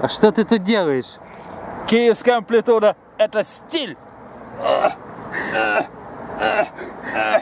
А что ты тут делаешь? Киевская амплитуда – это стиль!